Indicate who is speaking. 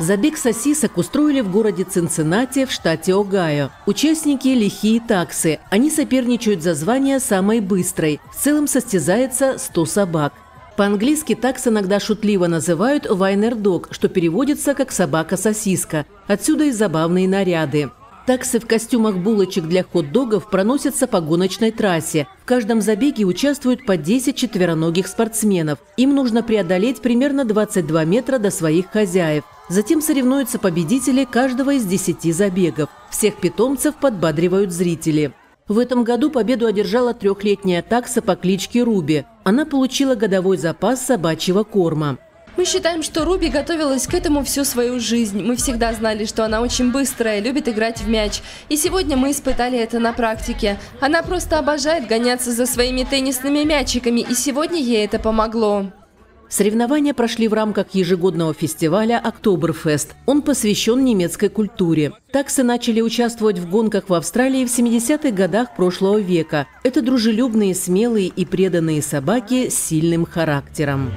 Speaker 1: Забег сосисок устроили в городе Цинциннати в штате Огайо. Участники – лихие таксы. Они соперничают за звание самой быстрой. В целом состязается 100 собак. По-английски такс иногда шутливо называют «вайнердог», что переводится как «собака-сосиска». Отсюда и забавные наряды. Таксы в костюмах булочек для хот-догов проносятся по гоночной трассе. В каждом забеге участвуют по 10 четвероногих спортсменов. Им нужно преодолеть примерно 22 метра до своих хозяев. Затем соревнуются победители каждого из 10 забегов. Всех питомцев подбадривают зрители. В этом году победу одержала трехлетняя такса по кличке Руби. Она получила годовой запас собачьего корма.
Speaker 2: Мы считаем, что Руби готовилась к этому всю свою жизнь. Мы всегда знали, что она очень быстрая, любит играть в мяч. И сегодня мы испытали это на практике. Она просто обожает гоняться за своими теннисными мячиками, и сегодня ей это помогло.
Speaker 1: Соревнования прошли в рамках ежегодного фестиваля «Октоберфест». Он посвящен немецкой культуре. Таксы начали участвовать в гонках в Австралии в 70-х годах прошлого века. Это дружелюбные, смелые и преданные собаки с сильным характером.